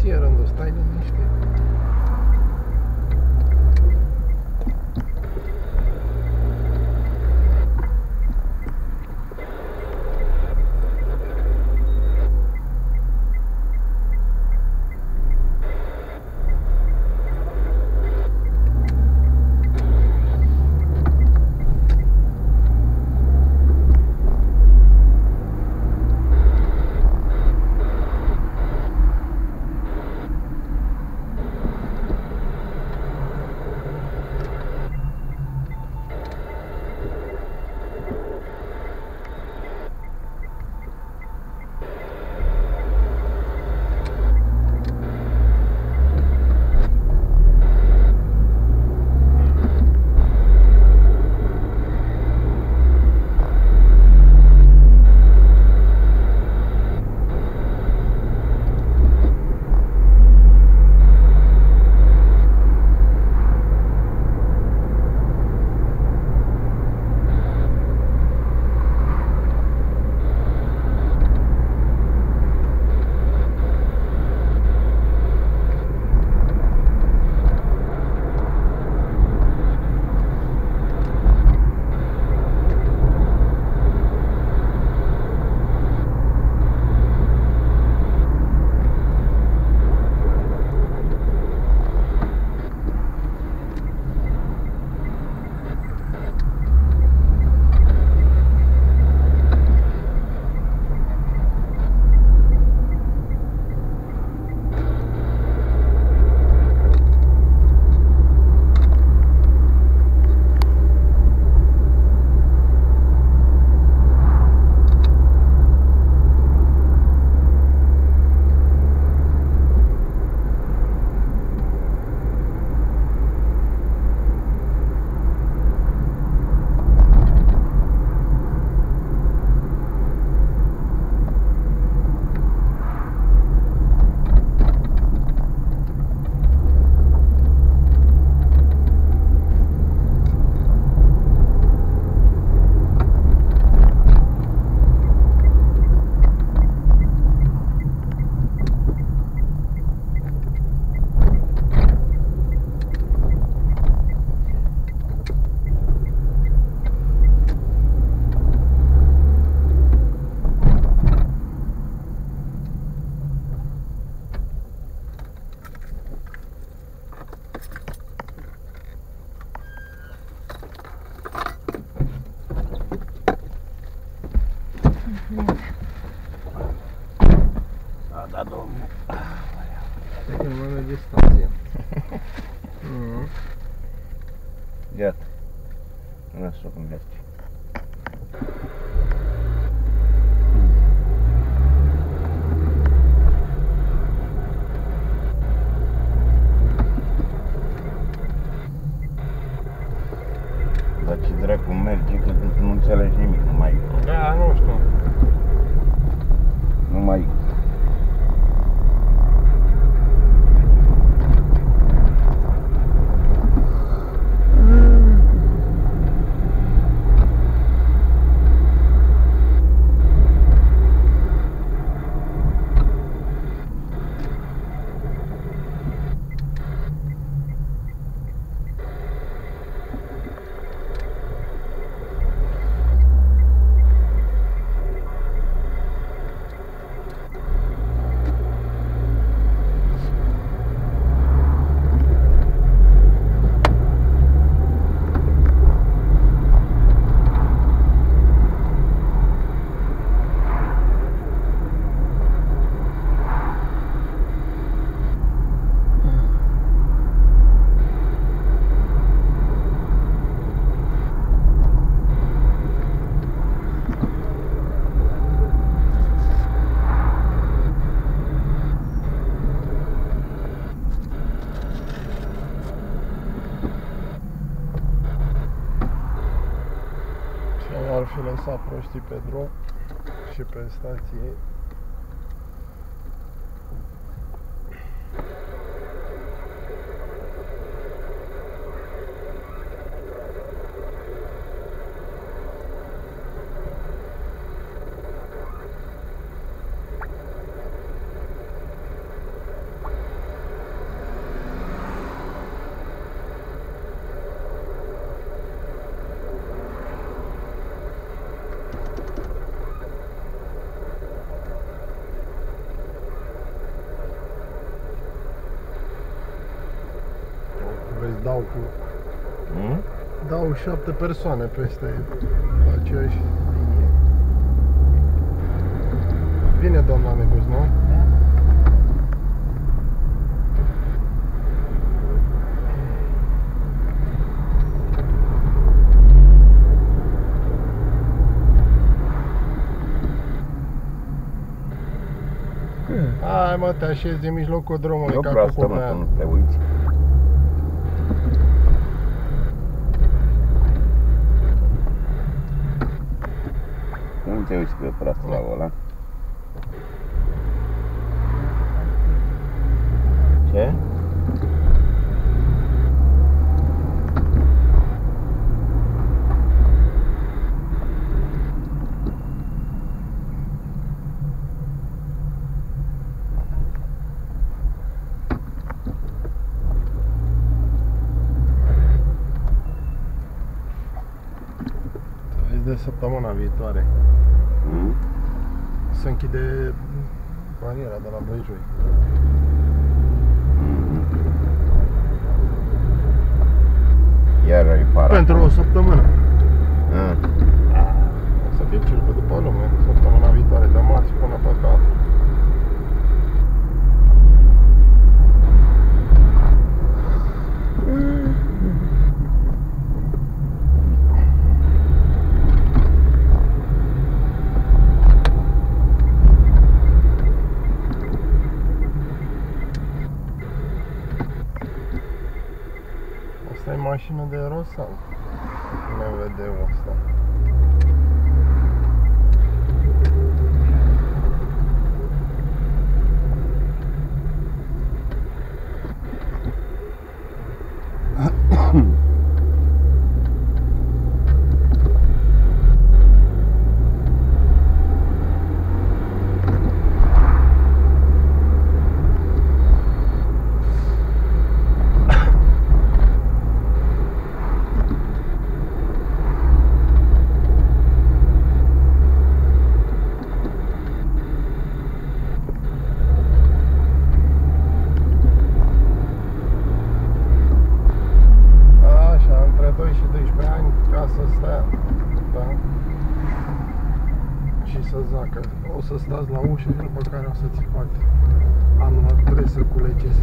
ție rândul, stai liniștit. Cred că nu mai merge stația. Mhm. Gata. Lasă-o cum merge. Dar ce dracu merge, că nu, nu înțelegi nimic, nu mai, Da, nu știu. nu mai Și ar fi lăsat proștii pe drum și pe stație. Dau cu... Hmm? Dau șapte persoane peste aceeași linie. Vine doamna Negus, nu? Hai mă, te așezi în mijlocul drumului Eu ca proastă, cu mă, mea. că nu te uiți. Nu te uiți că e proastă la ăla. Ce? Să vezi de săptămâna viitoare. Hmm? Se închide bariera de la Băijoi. Iar ai para. Pentru o săptămână. Ah. O să fie circul după lume, săptămâna viitoare, de marți până pe cat. Asta e mașină de Rosan. MVD-ul ăsta. Așa, între 2 și 12 ani, ca să stea, da? Și să zacă. O să stați la ușă și după care o să țipați. Anul ăla trebuie să culeceți